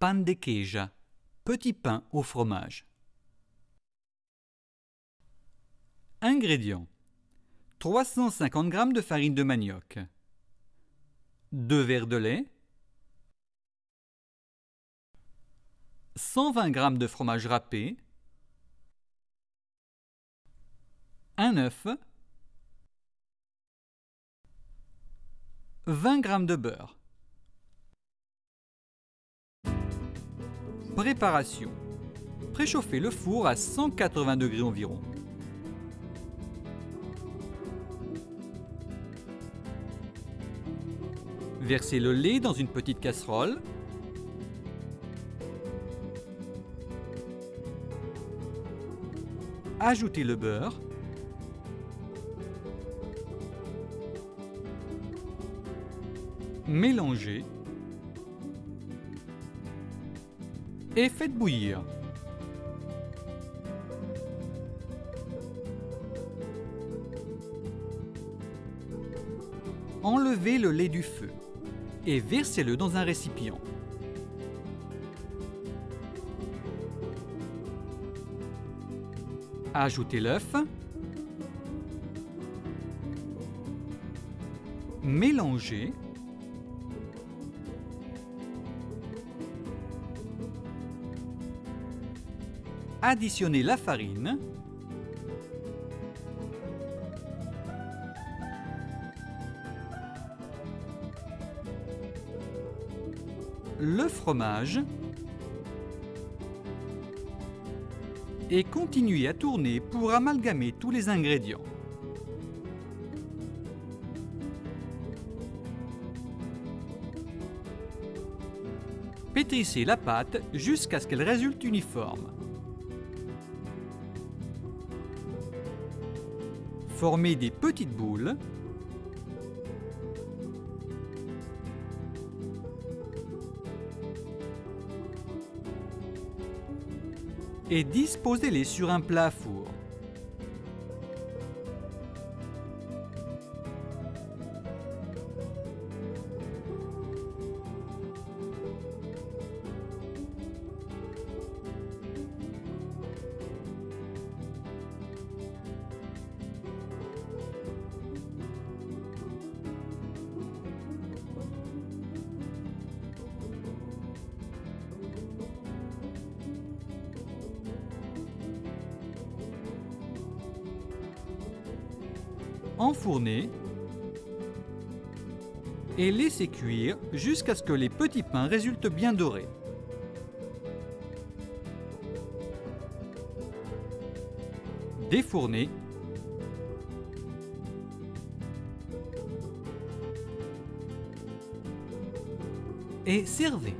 Pan de queijo, petit pain au fromage. Ingrédients. 350 g de farine de manioc, 2 verres de lait, 120 g de fromage râpé, un œuf, 20 g de beurre. Préparation. Préchauffez le four à 180 degrés environ. Versez le lait dans une petite casserole. Ajoutez le beurre. Mélangez. Et faites bouillir. Enlevez le lait du feu et versez-le dans un récipient. Ajoutez l'œuf. Mélangez. Additionnez la farine. le fromage et continuez à tourner pour amalgamer tous les ingrédients. Pétrissez la pâte jusqu'à ce qu'elle résulte uniforme. Formez des petites boules et disposez-les sur un plat four. Enfourner et laisser cuire jusqu'à ce que les petits pains résultent bien dorés. Défournez et servez.